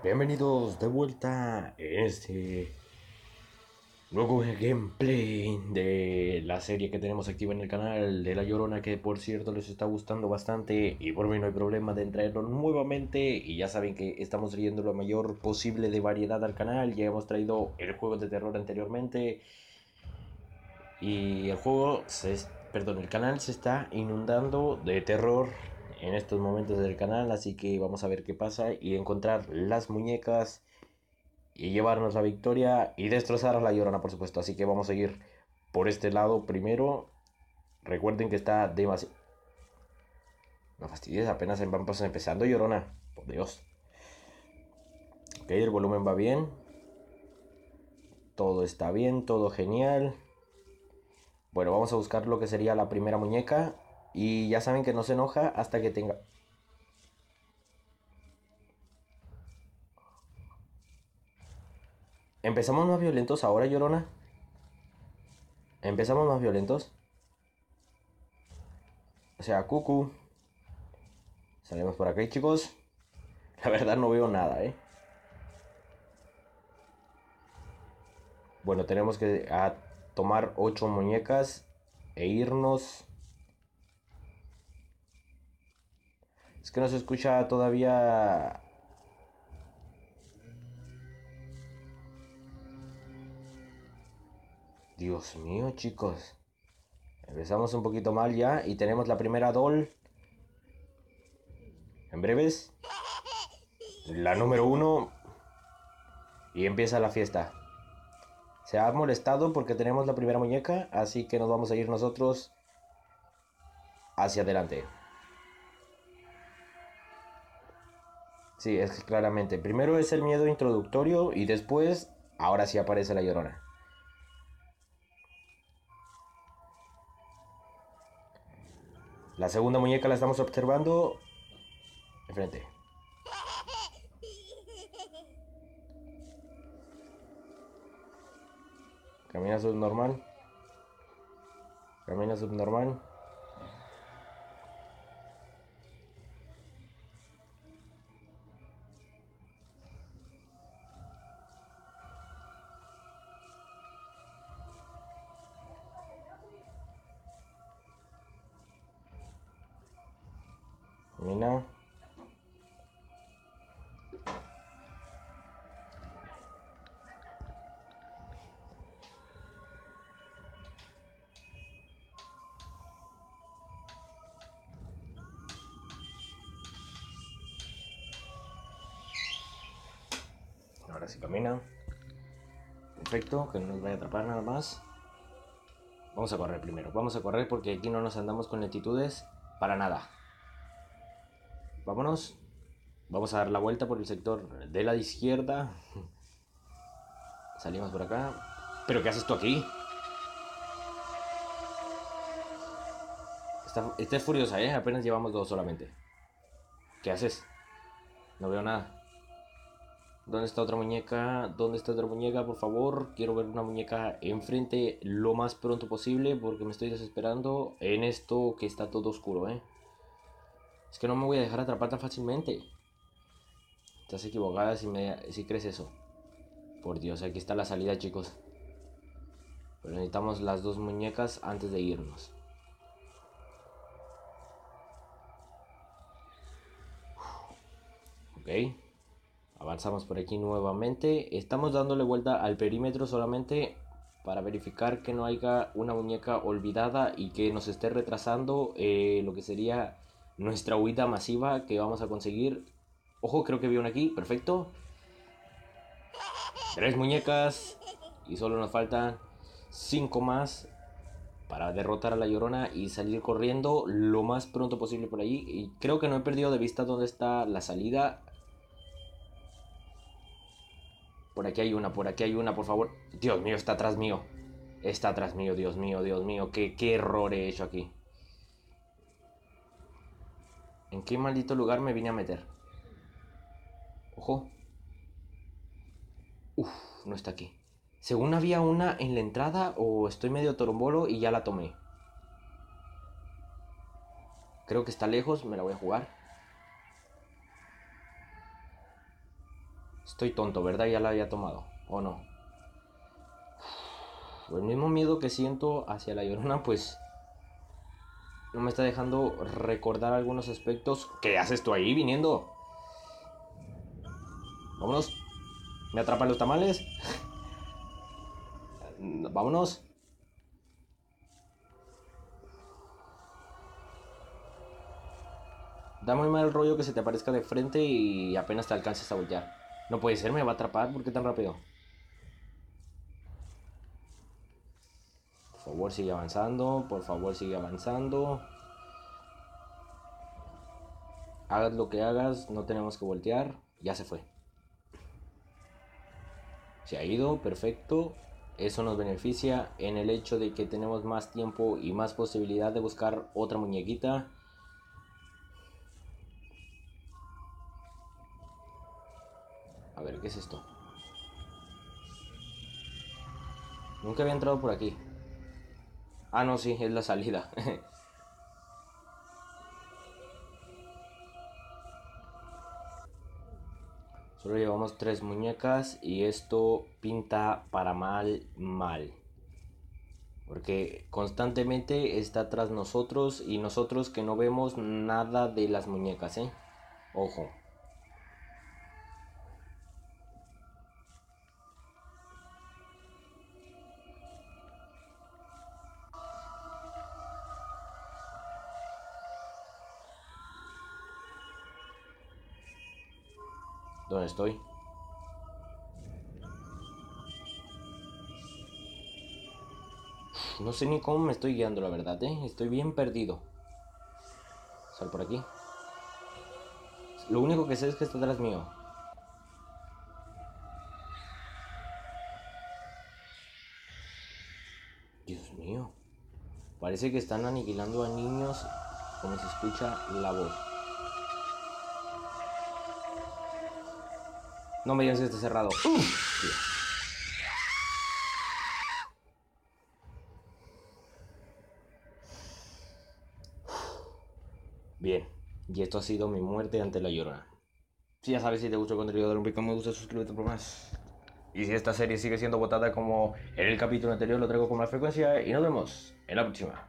Bienvenidos de vuelta en este nuevo gameplay de la serie que tenemos activa en el canal de La Llorona que por cierto les está gustando bastante y por mí no hay problema de traerlo nuevamente y ya saben que estamos trayendo lo mayor posible de variedad al canal, ya hemos traído el juego de terror anteriormente y el juego, se, perdón, el canal se está inundando de terror en estos momentos del canal, así que vamos a ver qué pasa y encontrar las muñecas y llevarnos la victoria y destrozar a la llorona, por supuesto. Así que vamos a ir por este lado primero. Recuerden que está demasiado... No fastidies, apenas vamos empezando llorona, por Dios. Ok, el volumen va bien. Todo está bien, todo genial. Bueno, vamos a buscar lo que sería la primera muñeca. Y ya saben que no se enoja hasta que tenga... ¿Empezamos más violentos ahora, Llorona? ¿Empezamos más violentos? O sea, cucu. Salimos por aquí, chicos. La verdad no veo nada, ¿eh? Bueno, tenemos que tomar ocho muñecas e irnos Es que no se escucha todavía... Dios mío, chicos. Empezamos un poquito mal ya y tenemos la primera doll. En breves. La número uno. Y empieza la fiesta. Se ha molestado porque tenemos la primera muñeca, así que nos vamos a ir nosotros hacia adelante. Sí, es claramente. Primero es el miedo introductorio y después, ahora sí aparece la llorona. La segunda muñeca la estamos observando. Enfrente. Camina subnormal. Camina subnormal. Mina. Ahora sí camina. Perfecto, que no nos vaya a atrapar nada más. Vamos a correr primero. Vamos a correr porque aquí no nos andamos con lentitudes para nada. Vámonos. Vamos a dar la vuelta por el sector de la izquierda. Salimos por acá. ¿Pero qué haces tú aquí? Está, es furiosa, ¿eh? Apenas llevamos dos solamente. ¿Qué haces? No veo nada. ¿Dónde está otra muñeca? ¿Dónde está otra muñeca? Por favor, quiero ver una muñeca enfrente lo más pronto posible porque me estoy desesperando en esto que está todo oscuro, ¿eh? Es que no me voy a dejar atrapar tan fácilmente. Estás equivocada si, me, si crees eso. Por Dios, aquí está la salida, chicos. Pero necesitamos las dos muñecas antes de irnos. Ok. Avanzamos por aquí nuevamente. Estamos dándole vuelta al perímetro solamente para verificar que no haya una muñeca olvidada y que nos esté retrasando eh, lo que sería nuestra huida masiva que vamos a conseguir. Ojo, creo que vi una aquí, perfecto. Tres muñecas y solo nos faltan cinco más para derrotar a la llorona y salir corriendo lo más pronto posible por allí. Y creo que no he perdido de vista dónde está la salida. Por aquí hay una, por aquí hay una, por favor. Dios mío, está atrás mío. Está atrás mío, Dios mío, Dios mío. Qué, qué error he hecho aquí. ¿En qué maldito lugar me vine a meter? Ojo. Uf, no está aquí. Según había una en la entrada o estoy medio torombolo y ya la tomé. Creo que está lejos, me la voy a jugar. Estoy tonto, ¿verdad? Ya la había tomado. ¿O no? El mismo miedo que siento hacia la llorona, pues no me está dejando recordar algunos aspectos. ¿Qué haces tú ahí viniendo? Vámonos. ¿Me atrapan los tamales? Vámonos. Da muy mal rollo que se te aparezca de frente y apenas te alcances a voltear. No puede ser, me va a atrapar. ¿Por qué tan rápido? Favor, sigue avanzando. Por favor, sigue avanzando. Hagas lo que hagas, no tenemos que voltear. Ya se fue. Se ha ido, perfecto. Eso nos beneficia en el hecho de que tenemos más tiempo y más posibilidad de buscar otra muñequita. A ver, ¿qué es esto? Nunca había entrado por aquí. Ah, no, sí, es la salida. Solo llevamos tres muñecas y esto pinta para mal, mal. Porque constantemente está tras nosotros y nosotros que no vemos nada de las muñecas, ¿eh? Ojo. ¿Dónde estoy? No sé ni cómo me estoy guiando, la verdad, ¿eh? Estoy bien perdido. Sal por aquí. Lo único que sé es que está atrás mío. Dios mío. Parece que están aniquilando a niños como se escucha la voz. No me digas que está cerrado. Bien, y esto ha sido mi muerte ante la llorona. Si ya sabes, si te gusta el contenido, dale un pico me gusta, suscríbete por más. Y si esta serie sigue siendo votada como en el capítulo anterior, lo traigo con más frecuencia y nos vemos en la próxima.